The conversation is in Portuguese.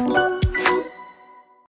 Wow.